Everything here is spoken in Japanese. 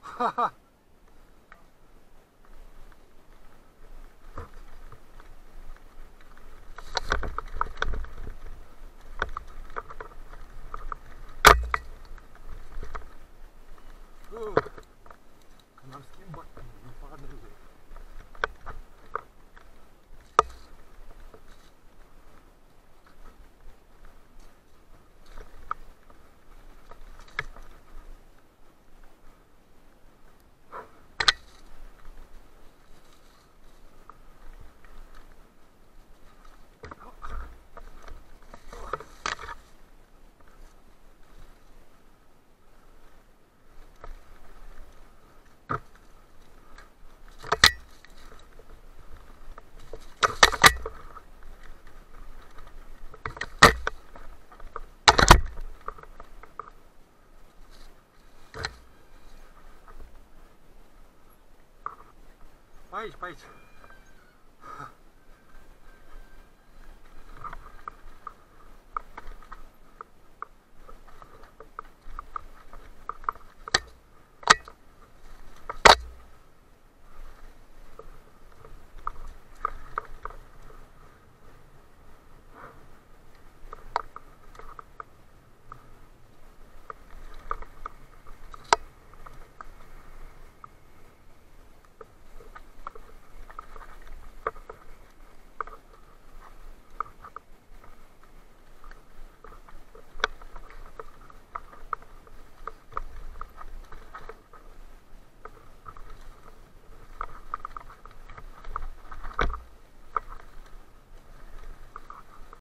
ははう Page, page.